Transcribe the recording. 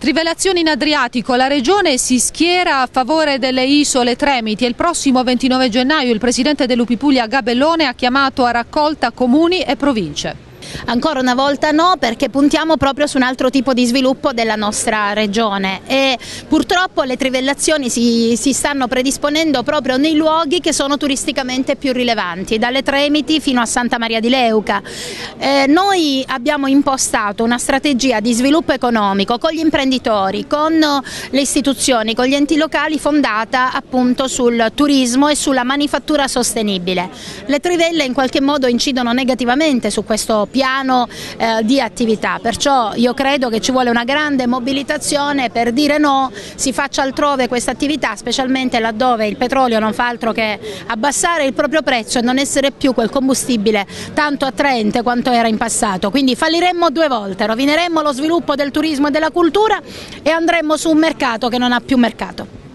Trivelazioni in Adriatico, la Regione si schiera a favore delle isole Tremiti e il prossimo 29 gennaio il Presidente dell'Upi Puglia Gabellone ha chiamato a raccolta comuni e province. Ancora una volta no perché puntiamo proprio su un altro tipo di sviluppo della nostra regione e purtroppo le trivellazioni si, si stanno predisponendo proprio nei luoghi che sono turisticamente più rilevanti, dalle Tremiti fino a Santa Maria di Leuca. Eh, noi abbiamo impostato una strategia di sviluppo economico con gli imprenditori, con le istituzioni, con gli enti locali fondata appunto sul turismo e sulla manifattura sostenibile. Le trivelle in qualche modo incidono negativamente su questo piano piano eh, di attività, perciò io credo che ci vuole una grande mobilitazione per dire no, si faccia altrove questa attività, specialmente laddove il petrolio non fa altro che abbassare il proprio prezzo e non essere più quel combustibile tanto attraente quanto era in passato, quindi falliremmo due volte, rovineremmo lo sviluppo del turismo e della cultura e andremmo su un mercato che non ha più mercato.